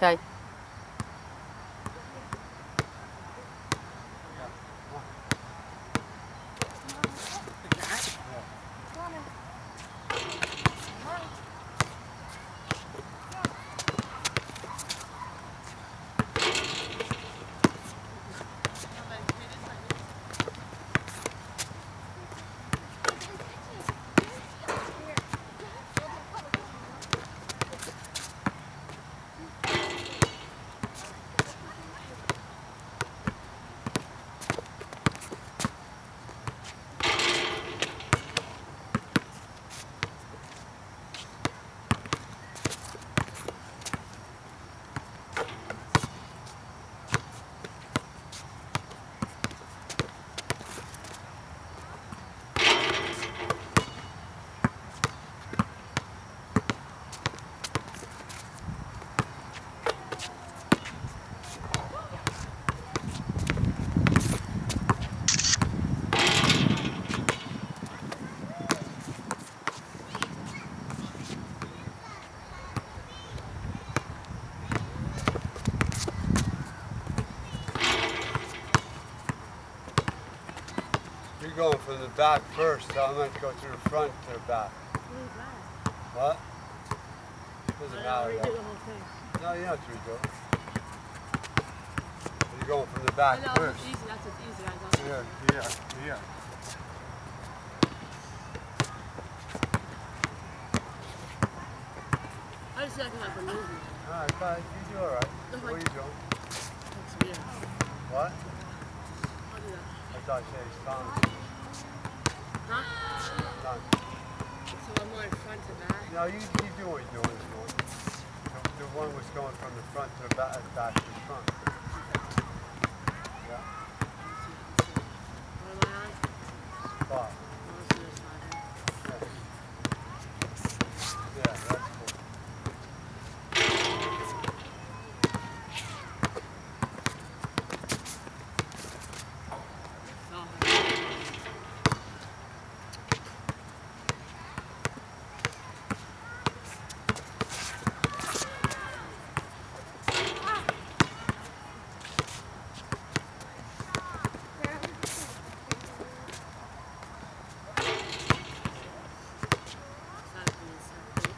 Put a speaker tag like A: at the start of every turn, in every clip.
A: Okay.
B: You're going from the back first, so I'm going to go through the front to the back. What? Doesn't matter.
C: redo the whole thing.
B: No, you don't have to redo it. You're going from the back
C: know,
B: first.
C: easy, that's what's easy, I know.
B: Yeah, yeah, yeah.
C: I just like I'm like a movie.
B: Alright, fine. You do alright. What are you doing?
C: That's weird.
B: What?
C: I'll do that.
B: I thought you said it's.
C: Huh? So I'm more in front to back.
B: No, you, you do what you're doing. The, the one was going from the front to the back, back to the front. Yeah,
C: What am I on?
B: spot.
C: Oh, it's this side.
B: Yeah. Yeah, that's cool.
C: Oh, side from this side.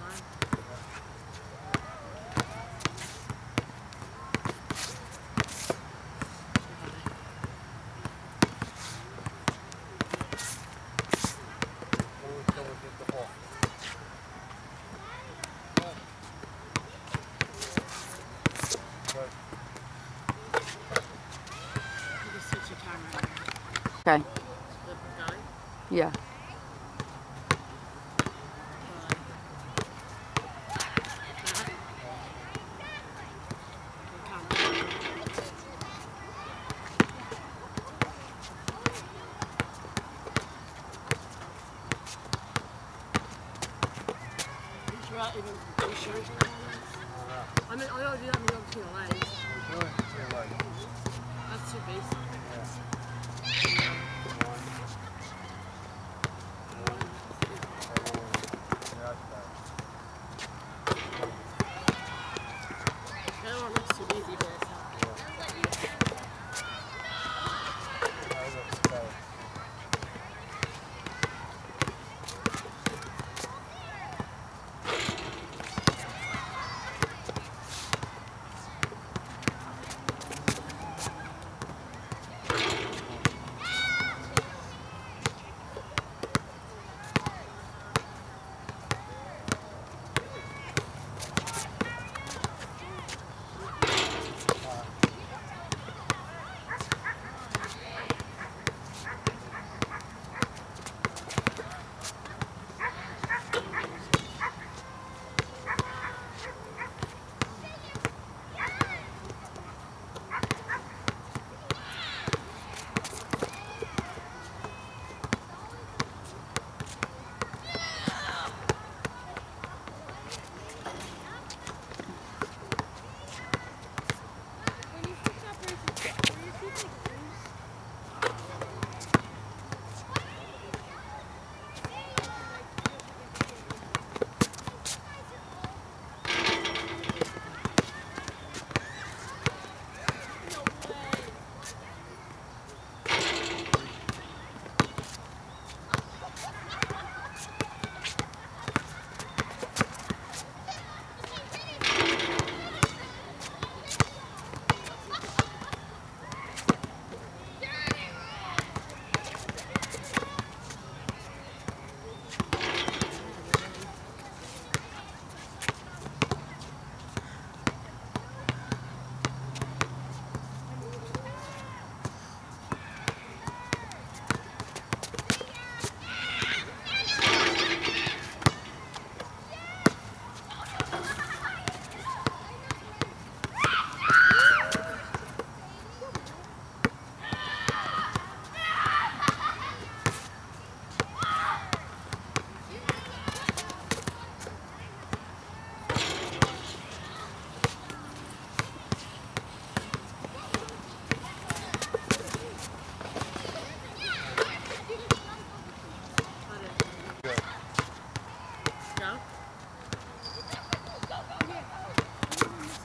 C: Fine.
B: When we still at the hall. Good.
C: You can switch your camera. here.
A: Okay.
C: Flip it going.
A: Yeah.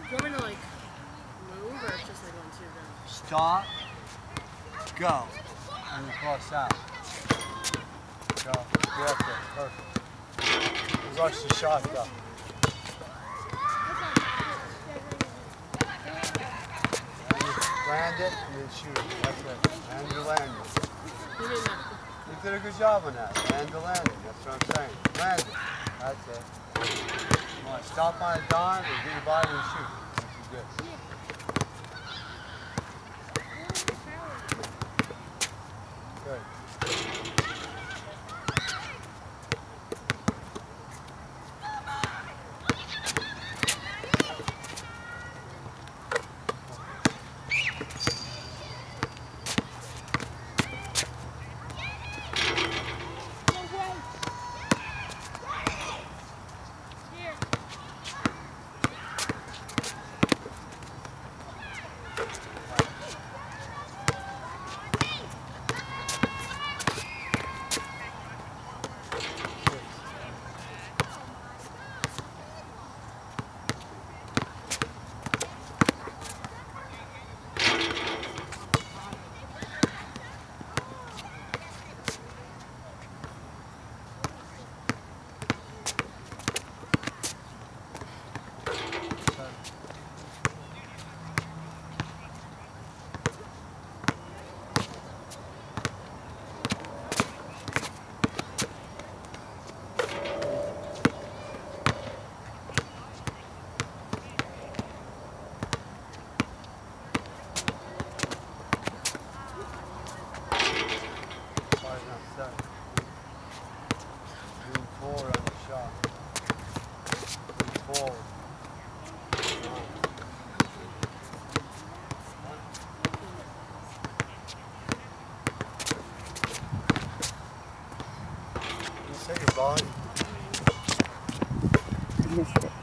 A: Do you
B: want me to like
C: move or just
B: like one, two, go? Stop, go, and then cross out. Go, Perfect. up there, perfect. It was actually shot though. Land it and then shoot. That's it. Land the land.
C: You
B: did a good job on that. Land the landing. That's what I'm saying. Land it. That's it. Come on, stop on a dime and get your body and shoot. Good. Good. Five down seven. Move forward on the shot. Move forward. Say your body.
D: Missed it.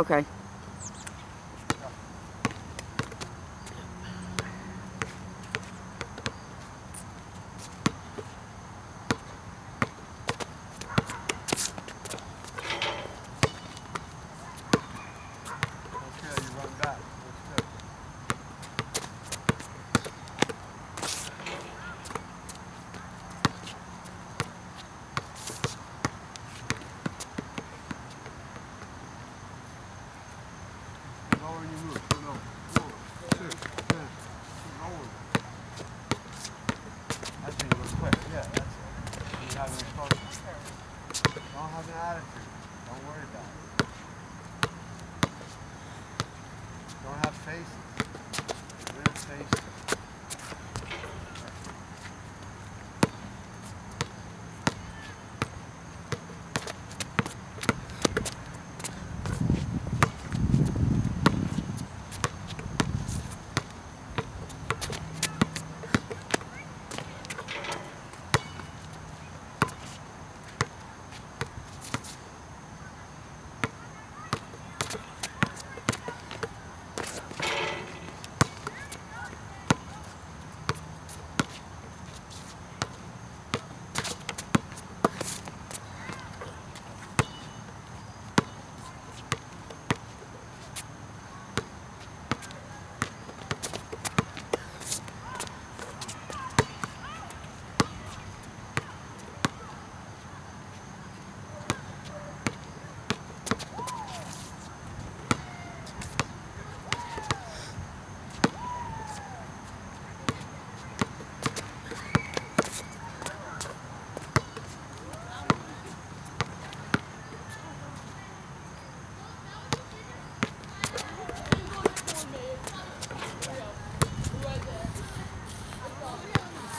D: Okay,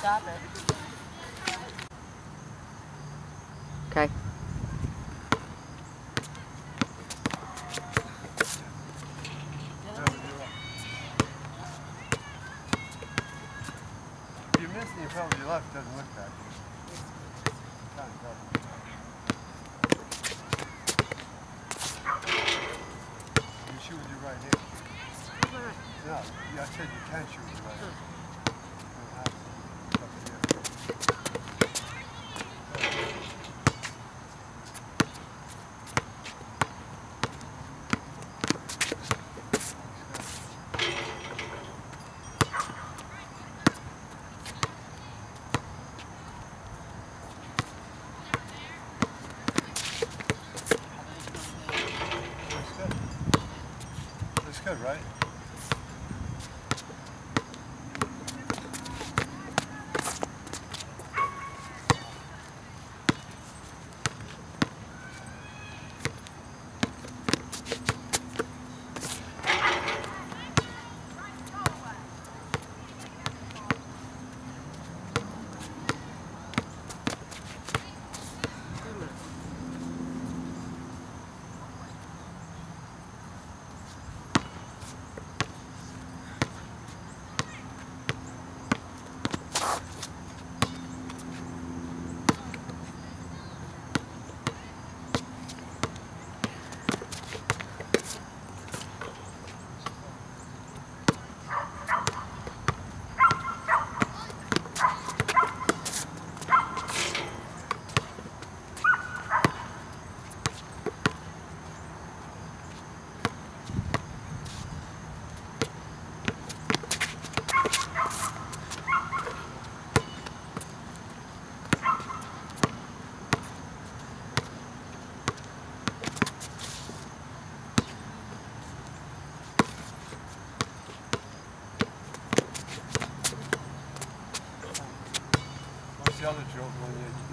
B: stop it. Okay. You you doesn't. You shoot with
C: your right
D: hand.
B: I said you can shoot with your right.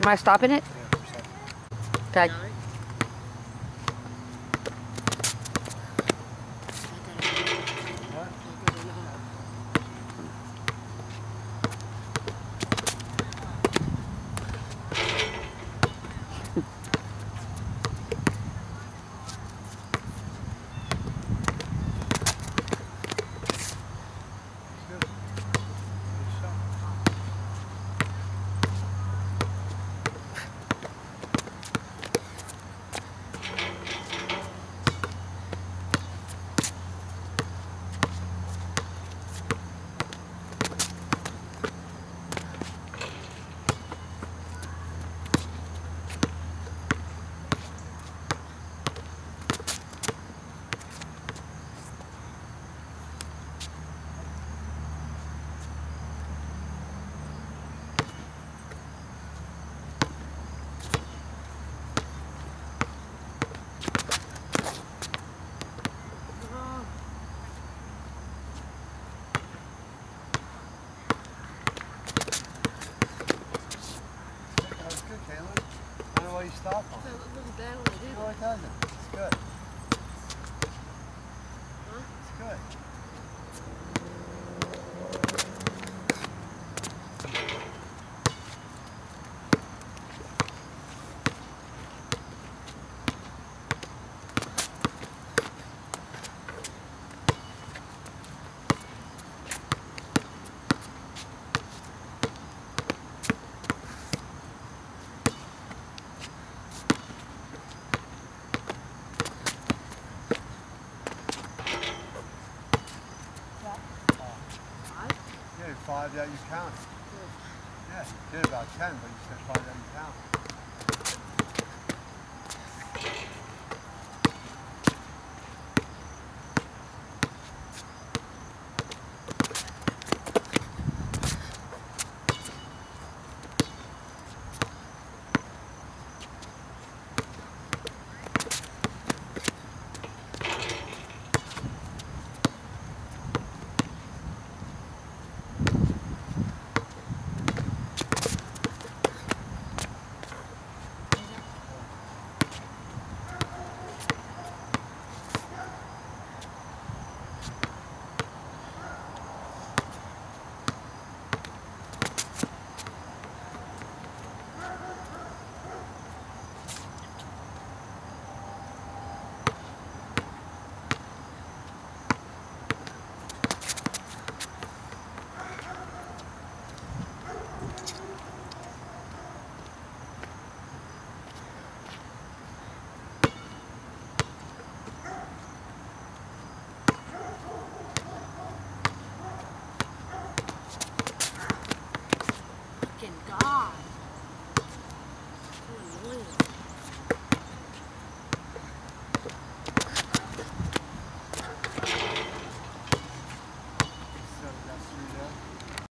C: Am I stopping it? Okay.
B: five that you count. Yeah, did about ten, but you said five that you count.